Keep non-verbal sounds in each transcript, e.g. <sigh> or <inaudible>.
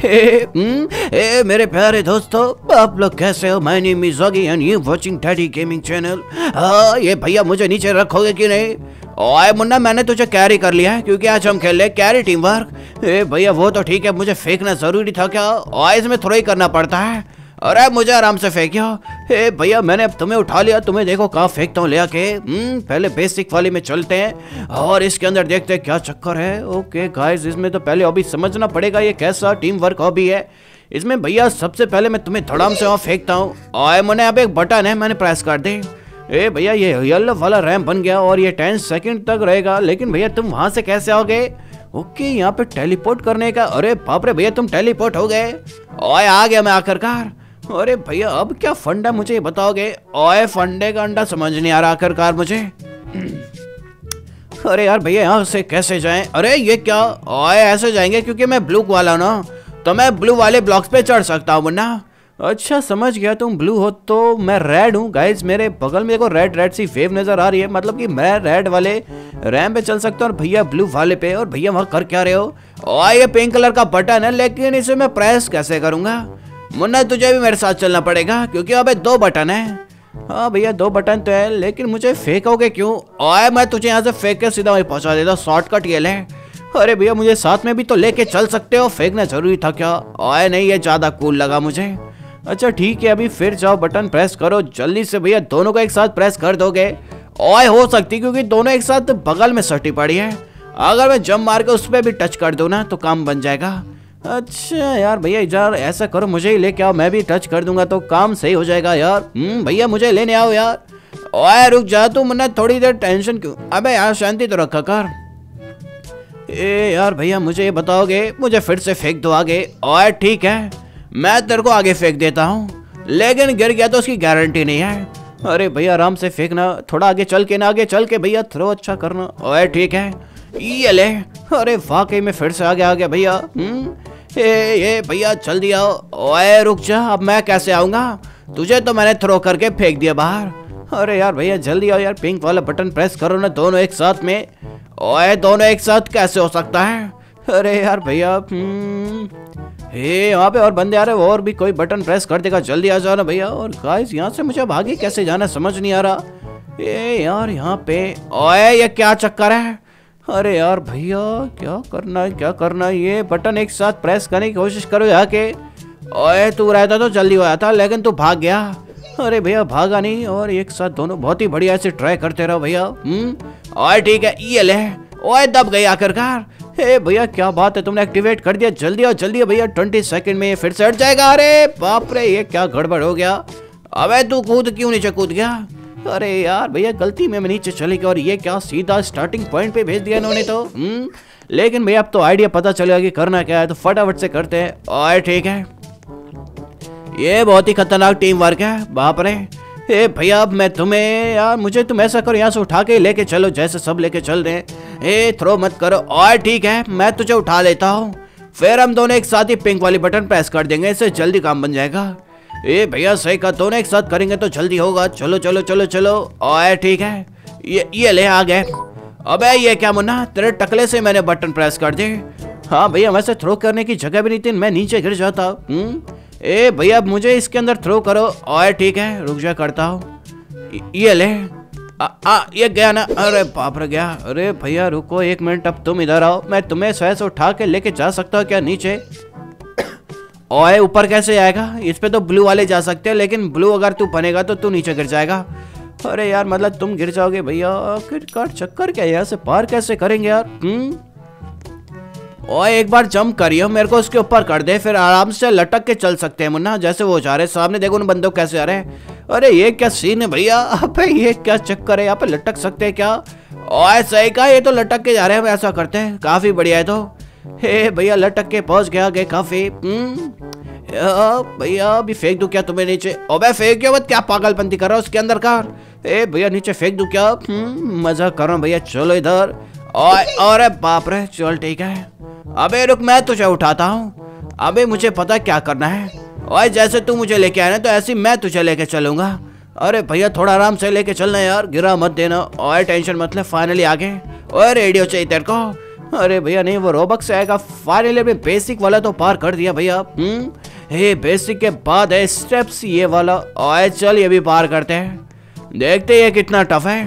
<laughs> ए, मेरे प्यारे दोस्तों, आप लोग कैसे हो? My name is and you watching daddy gaming channel हाँ ये भैया मुझे नीचे रखोगे कि नहीं? ओए मुन्ना, मैंने तुझे कैरी कर लिया है, क्योंकि आज हम खेल रहे कैरी टीम वर्क ए, भैया, वो तो ठीक है, मुझे फेंकना ज़रूरी था क्या? ओए इसमें थ्रो ही करना पड़ता है। अरे मुझे आराम से फेंकियो। हे भैया मैंने अब तुम्हें उठा लिया। तुम्हें देखो कहाँ फेंकता हूँ ले आके। हम्म, पहले बेसिक वाली में चलते हैं और इसके अंदर देखते हैं क्या चक्कर है। ओके गाइस इसमें तो पहले अभी समझना पड़ेगा ये कैसा टीम वर्क हॉबी है। इसमें भैया सबसे पहले मैं तुम्हें धड़ाम से वहाँ फेंकता हूँ। और मैंने अब एक बटन है मैंने प्रेस कर दी। ए भैया ये येलो वाला रैम बन गया और ये टेन सेकंड तक रहेगा। लेकिन भैया तुम वहाँ से कैसे आओगे? ओके यहाँ पे टेलीपोर्ट करने का अरे बाप रे भैया तुम टेलीपोर्ट हो गए। ओए आ गया मैं आखिरकार। अरे भैया, अब क्या फंडा मुझे बताओगे? ओए, फंडे का अंडा समझ नहीं आ रहा आखिरकार मुझे। अरे यार भैया, यहाँ से कैसे जाएँ? अरे ये क्या? ओए, ऐसे जाएँगे क्योंकि मैं ब्लू वाला ना। तो मैं ब्लू वाले ब्लॉक्स पे चढ़ सकता हूँ, मुन्ना। अच्छा समझ गया तुम ब्लू हो तो मैं रेड हूँ। गाइज़ मेरे बगल में देखो रेड रेड सी वेव नज़र आ रही है। मतलब कि मैं रेड वाले रैम पे चल सकता हूँ और भैया ब्लू वाले पे। और भैया वहाँ कर क्या रहे हो? और ये पिंक कलर का बटन है, लेकिन इसे मैं प्रेस कैसे करूँगा? मुन्ना, तुझे भी मेरे साथ चलना पड़ेगा, क्योंकि अबे दो बटन है। हाँ भैया, दो बटन तो है, लेकिन मुझे फेंकोगे क्यों? ओए मैं तुझे यहाँ से फेंक के सीधा वहीं पहुँचा देता हूँ शॉर्टकट ये ले। अरे भैया, मुझे साथ में भी तो लेके चल सकते हो फेंकना ज़रूरी था क्या? ओए नहीं, ये ज़्यादा कूल लगा मुझे। अच्छा ठीक है, अभी फिर जाओ, बटन प्रेस करो, जल्दी से भैया, दोनों को एक साथ प्रेस कर दोगे। ओए हो सकती, क्योंकि दोनों एक साथ बगल में सटी पड़ी है। अगर मैं जम मार के उस पर भी टच कर दूँ ना तो काम बन जाएगा। अच्छा यार भैया यार ऐसा करो, मुझे ही लेके आओ, मैं भी टच कर दूँगा तो काम सही हो जाएगा यार। हम्म भैया, मुझे लेने आओ यार। ओए, रुक जा तू, मुन्ना, थोड़ी देर टेंशन क्यों? अबे यार, शांति तो रखा कर। ए यार भैया, मुझे ये बताओगे, मुझे फिर से फेंक दो आगे। ओए, ठीक है, मैं तेरे को आगे फेंक देता हूँ। लेकिन गिर गया तो उसकी गारंटी नहीं है। अरे भैया, आराम से फेंकना, थोड़ा आगे चल के ना, आगे चल के भैया थ्रो अच्छा करना। ओए, ठीक है। ये ले। अरे वाकई में फिर से आगे आ गया भैया। हम्म ये भैया चल दिया ओए रुक जा अब मैं कैसे आऊँगा? तुझे तो मैंने थ्रो करके फेंक दिया बाहर। अरे यार भैया जल्दी आओ यार पिंक वाला बटन प्रेस करो ना दोनों एक साथ में। ओए दोनों एक साथ कैसे हो सकता है? अरे यार भैया हम्म, हे यहाँ पे और बंदे आ रहे हैं और भी कोई बटन प्रेस कर देगा। जल्दी आ जाओ ना भैया और गाइस यहाँ से मुझे आगे कैसे जाना समझ नहीं आ रहा। ए यार यहाँ पे। ओए ये क्या चक्कर है? अरे यार भैया, क्या करना है, क्या करना है? ये बटन एक साथ प्रेस करने की कोशिश करो यहाँ के। ओए, तू रहता तो जल्दी हो जाता, लेकिन तू भाग गया। अरे भैया, भागा नहीं, और एक साथ दोनों बहुत ही बढ़िया से ट्राई करते रहो भैया। हम्म? और ठीक है, ये ले। ओए, दब गई आखिरकार। हे भैया, क्या बात है, तुमने एक्टिवेट कर दिया। जल्दी आओ जल्दी भैया ट्वेंटी सेकंड में ये फिर से हट जाएगा। अरे बाप रे, ये क्या गड़बड़ हो गया। अबे, तू कूद, क्यों नीचे कूद गया? अरे यार, भैया, गलती में मैं नीचे चली गया और ये क्या सीधा स्टार्टिंग पॉइंट पे भेज दिया इन्होंने तो? हम्म? लेकिन भैया, अब तो आइडिया पता चलेगा कि करना क्या है तो फटाफट से करते हैं। और ठीक है। ये बहुत ही खतरनाक टीम वर्क है, बाप रे। ए भैया, अब मैं तुम्हें, यार, मुझे तुम ऐसा करो, यहाँ से उठा के लेके चलो, जैसे सब लेके चल रहे हैं। ए थ्रो मत करो। और ठीक है, मैं तुझे उठा लेता हूँ। फिर हम दोनों एक साथ ही पिंक वाली बटन प्रेस कर देंगे, इससे जल्दी काम बन जाएगा। ए भैया सही कहा दोनों एक साथ करेंगे तो जल्दी होगा। चलो चलो चलो चलो। और ठीक है। ये ये ले आ गए। अबे ये क्या मुन्ना? तेरे टकले से मैंने बटन प्रेस कर दिए। हाँ भैया वैसे थ्रो करने की जगह भी नहीं थी मैं नीचे गिर जाता। हूँ ए भैया मुझे इसके अंदर थ्रो करो। और ठीक है रुक जा करता हूँ। ये ले। आ, आ ये गया ना। अरे बाप रे गया। अरे भैया रुको एक मिनट अब तुम इधर आओ। मैं तुम्हें स्वयं उठा के लेके जा सकता हूँ क्या नीचे? ओए ऊपर कैसे आएगा? इस पे तो ब्लू वाले जा सकते हैं, लेकिन ब्लू अगर तू बनेगा तो तू नीचे गिर जाएगा। अरे यार मतलब तुम गिर जाओगे भैया। आखिर कार चक्कर क्या यहाँ से पार कैसे करेंगे यार? हम्म? ओए एक बार जंप करियो, मेरे को उसके ऊपर कर दे, फिर आराम से लटक के चल सकते हैं मुन्ना, जैसे वो जा रहे सामने देखो उन बंदों कैसे आ रहे हैं। अरे ये क्या सीन है भैया? अबे ये क्या चक्कर है? यहाँ पे लटक सकते हैं क्या? ओए सही कहा, ये तो लटक के जा रहे हैं ऐसा करते हैं। काफ़ी बढ़िया है तो। हे भैया, लटक के पहुँच गया आगे काफ़ी। भैया, अभी फेंक दूँ क्या तुम्हें नीचे? अबे फेंक मत, क्या पागलपंती कर रहा हो उसके अंदर कार ए भैया, नीचे फेंक दूँ क्या? मज़ा कर भैया, चलो इधर। और अरे बाप रे, चल ठीक है। अबे रुक, मैं तुझे उठाता हूँ। अबे, मुझे पता क्या करना है। और जैसे तू मुझे लेके आया ना तो ऐसे मैं तुझे लेके चलूँगा। अरे भैया, थोड़ा आराम से लेके चलना यार, गिरा मत देना। और टेंशन मत ले फाइनली आ गए और रेडियो चाहिए तेरे को। अरे भैया, नहीं, वो रोबक से आएगा। फाइनली अपने बेसिक वाला तो पार कर दिया भैया। हम्म? हे बेसिक के बाद है स्टेप्स ये वाला। चल, ये भी पार करते हैं। देखते हैं कितना टफ है।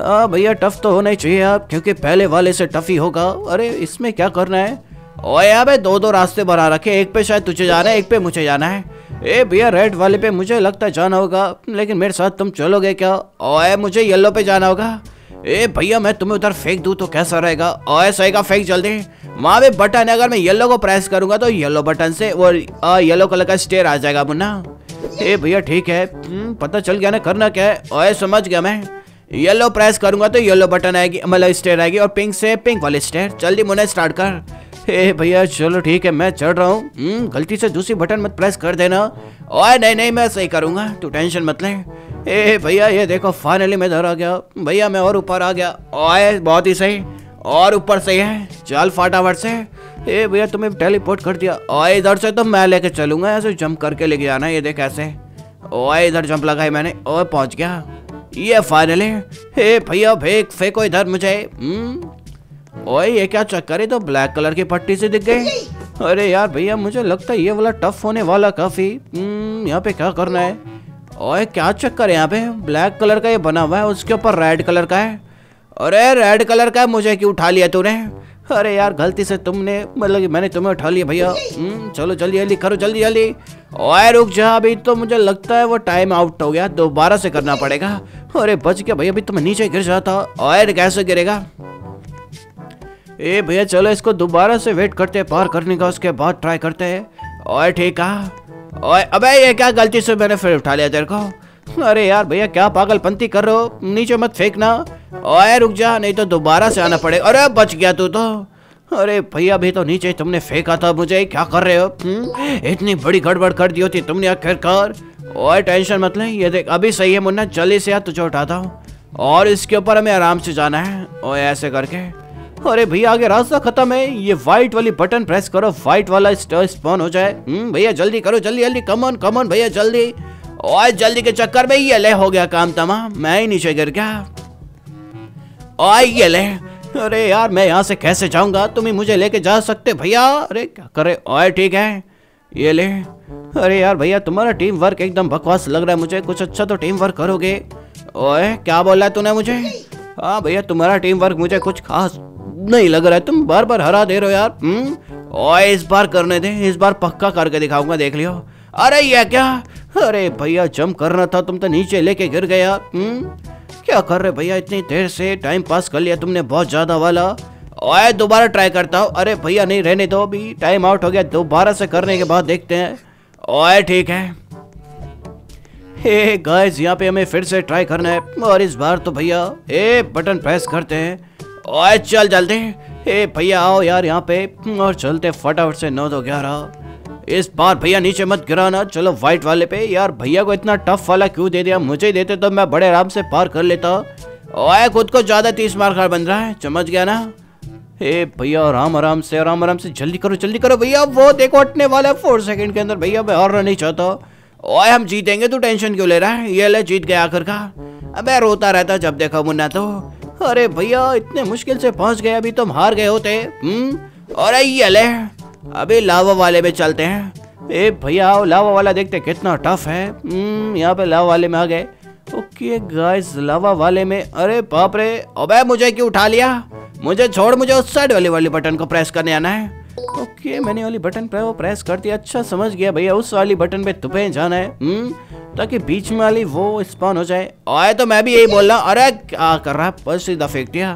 हाँ भैया टफ तो होना ही चाहिए आप क्योंकि पहले वाले से टफ ही होगा। अरे, इसमें क्या करना है? ओए यहाँ दो दो रास्ते बना रखे एक पे शायद तुझे जाना है, एक पे मुझे जाना है। ए भैया रेड वाले पे मुझे लगता है जाना होगा, लेकिन मेरे साथ तुम चलोगे क्या? ओए, मुझे येलो पे जाना होगा। ए भैया मैं तुम्हें उधर फेंक दू तो कैसा रहेगा? ओए सही फेंक जल्दी। वहाँ पे बटन है अगर मैं येलो को प्रेस करूँगा तो येलो बटन से वो येलो कलर का स्टेयर आ जाएगा मुन्ना। ए भैया ठीक है। हम्म, पता चल गया ना करना क्या है? ओए समझ गया मैं। येलो प्रेस करूँगा तो येलो बटन आएगी मतलब स्टेयर आएगी और पिंक से पिंक वाले स्टेयर जल्दी मुन्ना स्टार्ट कर। हे भैया चलो ठीक है मैं चढ़ रहा हूँ। हम्म, गलती से दूसरी बटन मत प्रेस कर देना। ओए नहीं नहीं मैं सही करूँगा। तू टेंशन मत ले। ए भैया ये देखो फाइनली मैं इधर आ गया। भैया मैं और ऊपर आ गया। ओए बहुत ही सही। और ऊपर सही है। चल फटाफट से। ए भैया तुम्हें टेलीपोर्ट कर दिया। ओए इधर से तो मैं लेके चलूँगा। ऐसे जंप करके लेके जाना ये देख ऐसे। ओए इधर जंप लगाई मैंने ओए पहुँच गया। ये फाइनली हे भैया फेंक फेंको इधर मुझे। हम्म। ओए ये क्या चक्कर है? तो ब्लैक कलर की पट्टी से दिख गए अरे यार भैया मुझे लगता है ये वाला टफ होने वाला काफ़ी। हम्म, यहाँ पे क्या करना है? ओए क्या चक्कर है यहाँ पे? ब्लैक कलर का ये बना हुआ है उसके ऊपर रेड कलर का है। अरे रेड कलर का मुझे क्यों उठा लिया तूने? अरे यार गलती से तुमने मतलब कि मैंने तुम्हें उठा लिया भैया। हम्म, चलो जल्दी जल्दी करो जल्दी जल्दी। ओए रुक जा अभी तो मुझे लगता है वो टाइम आउट हो गया दोबारा से करना पड़ेगा। अरे बच गया भैया अभी तो मैं नीचे गिर जाता। और कैसे गिरेगा? ए भैया, चलो इसको दोबारा से वेट करते हैं, पार करने का, उसके बाद ट्राई करते हैं। और ठीक है। ओए, अबे, ये क्या गलती से मैंने फिर उठा लिया तेरे को? अरे यार भैया, क्या पागलपंती कर रहे हो? नीचे मत फेंकना ओए, रुक जा, नहीं तो दोबारा से आना पड़ेगा अरे, बच गया तू तो। अरे भैया भी तो नीचे तुमने फेंका था मुझे, क्या कर रहे हो? हुँ? इतनी बड़ी गड़बड़ कर दी होती तुमने आखिरकार। ओए, टेंशन मत ले, ये देख, अभी सही है मुन्ना, जल्दी से यार तुझे उठाता हूँ। और इसके ऊपर हमें आराम से जाना है। ओए, ऐसे करके। अरे भैया, आगे रास्ता खत्म है। ये व्हाइट वाली बटन प्रेस करो व्हाइट वाला स्टर स्पॉन हो जाए। हम्म भैया, जल्दी करो, जल्दी जल्दी। कमन कमन भैया, जल्दी। और जल्दी के चक्कर में ये ले हो गया काम तमाम मैं ही नीचे गिर गया। और ये ले। अरे यार, मैं यहाँ से कैसे जाऊँगा? तुम ही मुझे लेके जा सकते भैया। अरे क्या करे? और ठीक है। ये ले। अरे यार, भैया, तुम्हारा टीम वर्क एकदम बकवास लग रहा है मुझे। कुछ अच्छा तो टीम वर्क करोगे? ओए, क्या बोला तूने मुझे? हाँ भैया, तुम्हारा टीम वर्क मुझे कुछ खास नहीं लग रहा है। तुम बार बार हरा दे रहे हो यार। हम्म? ओए, इस बार करने दे, इस बार पक्का करके दिखाऊँगा, देख लियो। अरे, ये क्या? अरे भैया जंप करना था, तुम तो नीचे लेके गिर गया हम्म? क्या कर रहे भैया? इतनी देर से टाइम पास कर लिया तुमने, बहुत ज़्यादा वाला। ओए, दोबारा ट्राई करता हूँ। अरे भैया, नहीं, रहने दो अभी। टाइम आउट हो गया, दोबारा से करने के बाद देखते हैं। ओए, ठीक है। हे गाइस यहाँ पे हमें फिर से ट्राई करना है। और इस बार तो भैया, ए बटन प्रेस करते हैं। ओए, चल जल्दी। ए भैया, आओ यार यहाँ पे। और चलते फटाफट से नौ दो ग्यारह। इस बार भैया नीचे मत गिराना। चलो व्हाइट वाले पे। यार भैया को इतना टफ वाला क्यों दे दिया? मुझे ही देते तो मैं बड़े आराम से पार कर लेता। ओए, खुद को ज़्यादा तीस मार खा बन रहा है। समझ गया ना? ए भैया, आराम आराम से, आराम आराम से। जल्दी करो जल्दी करो भैया। वो देखो हटने वाला है। फोर सेकंड के अंदर भैया मैं और नहीं चाहता। ओए, हम जीतेंगे, तू टेंशन क्यों ले रहा है? ये ले, जीत गया आखिर का। अबे, रोता रहता जब देखा मुन्ना तो। अरे भैया, इतने मुश्किल से पहुँच गए, अभी तुम हार गए होते। हम्म? और ये ले, अभी लावा वाले में चलते हैं। ए भैया लावा वाला देखते कितना टफ है। हम्म यहाँ पे लावा वाले में आ गए। ओके गाइस लावा वाले में, अरे बाप रे, अबे मुझे क्यों उठा लिया? मुझे छोड़, मुझे उस साइड वाले वाले बटन को प्रेस करने आना है। ओके, मैंने वाली बटन पे वो प्रेस कर दिया अच्छा समझ गया भैया, उस वाली बटन पे तुम्हें जाना है। हम्म ताकि बीच में वाली वो स्पॉन हो जाए। आए तो मैं भी यही बोल रहा अरे क्या कर रहा है? बस सीधा फेंक दिया।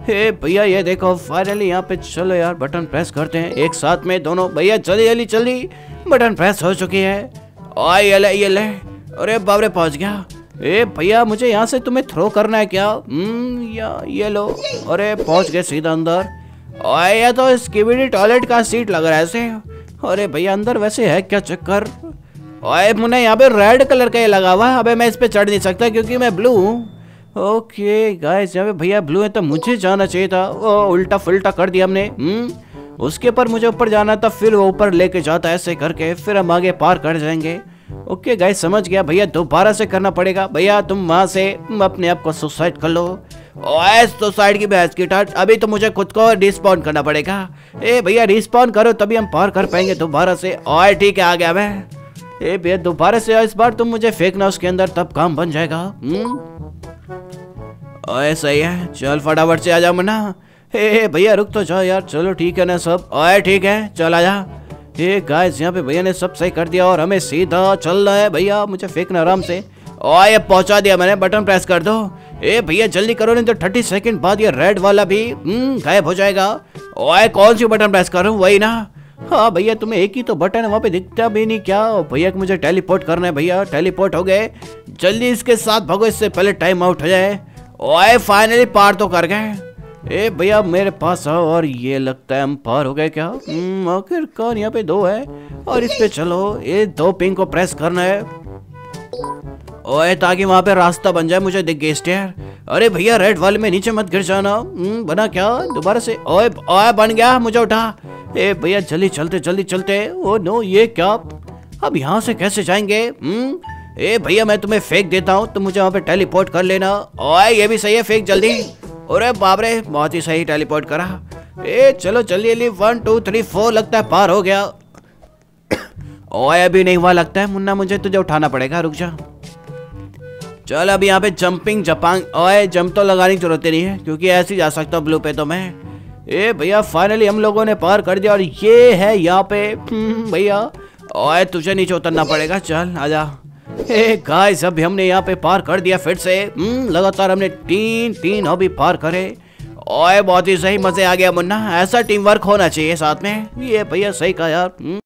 हे भैया, ये देखो फाइनली यहाँ पे चलो यार बटन प्रेस करते हैं। एक साथ में दोनों, भैया, जल्दी जल्दी जल्दी बटन प्रेस हो चुकी है। और ये ले ये ले। अरे बाबरे, पहुँच गया। ए भैया, मुझे यहाँ से तुम्हें थ्रो करना है क्या? हम्म या, ये लो। अरे पहुँच गए सीधा अंदर। ओए ये तो स्कीबिडी टॉयलेट का सीट लग रहा है ऐसे। अरे भैया, अंदर वैसे है क्या चक्कर? ओए, मुन्ने, यहाँ पे रेड कलर का ये लगा हुआ है। अबे, मैं इस पे चढ़ नहीं सकता क्योंकि मैं ब्लू हूँ। ओके गाइस यहाँ पे भैया ब्लू है तो मुझे जाना चाहिए था। वो उल्टा फुल्टा कर दिया हमने। हम्म उसके ऊपर मुझे ऊपर जाना था, फिर वो ऊपर लेके जाता ऐसे करके, फिर हम आगे पार कर जाएँगे। ओके गाइस समझ गया। भैया, दोबारा से करना पड़ेगा। भैया, तुम वहाँ से अपने आप को सुसाइड कर लो। ओए तो साइड की भैंस की टाट अभी तो मुझे खुद को रिस्पॉन्ड करना पड़ेगा। ए, भैया रिस्पॉन्ड करो, तभी हम पार कर पाएँगे दोबारा से। ओए, ठीक है, आ गया मैं। ए भैया दोबारा से इस बार तुम मुझे फेंकना उसके अंदर तब काम बन जाएगा। हम्म? ओए सही है चल फटाफट से आ जा मना ए भैया रुक तो जाओ यार। चलो ठीक है ना सब? ओए ठीक है। चल आ जा ए गाइस यहाँ पे भैया ने सब सही कर दिया और हमें सीधा चल रहा है। भैया मुझे फेंकना आराम से। ओए पहुँचा दिया मैंने। बटन प्रेस कर दो। ए भैया जल्दी करो नहीं तो थर्टी सेकंड बाद ये रेड वाला भी हम्म, गायब हो जाएगा। ओए कौन सी बटन प्रेस करूँ वही ना। हाँ भैया तुम्हें एक ही तो बटन है वहाँ पे दिखता भी नहीं क्या? भैया को मुझे टेलीपोर्ट करना है भैया टेलीपोर्ट हो गए। जल्दी इसके साथ भगो इससे पहले टाइम आउट हो जाए। ओए फाइनली पार तो कर गए। ए भैया मेरे पास आओ और ये लगता है हम पार हो गए क्या? हम्म, आखिरकार यहाँ पे दो है और इस पे चलो ये दो पिंग को प्रेस करना है। ओए ताकि वहाँ पे रास्ता बन जाए मुझे दिख गई स्टेयर अरे भैया रेड वाले में नीचे मत गिर जाना। हम्म, बना क्या? दोबारा से ओए ओए बन गया मुझे उठा। ए भैया, जल्दी चलते जल्दी, चलते। ओ नो, ये क्या? अब यहाँ से कैसे जाएँगे? हम्म? ए भैया, मैं तुम्हें फेंक देता हूँ। तुम मुझे वहाँ पे टेलीपोर्ट कर लेना। ओए, ये भी सही है फेंक जल्दी। अरे बाप रे, बहुत ही सही टेलीपोर्ट करा। ए, चलो, जल्दी जल्दी। वन टू थ्री फोर लगता है, पार हो गया। ओए, अभी नहीं हुआ लगता है। मुन्ना, मुझे तुझे उठाना पड़ेगा। रुक जा। चल, अब यहाँ पे जंपिंग जपांग। ओए जंप तो लगाने की ज़रूरत नहीं है, क्योंकि ऐसे ही जा सकता हूँ ब्लू पे तो मैं। ए भैया फाइनली हम लोगों ने पार कर दिया और ये है यहाँ पे। हम्म, भैया ओए तुझे नीचे उतरना पड़ेगा चल आजा। गाइस अभी हमने यहाँ पे पार कर दिया फिर से। हम्म, लगातार हमने तीन तीन हॉबी पार करे। ओए बहुत ही सही मज़े आ गया मुन्ना। ऐसा टीम वर्क होना चाहिए साथ में। ये भैया सही कहा यार। हम्म।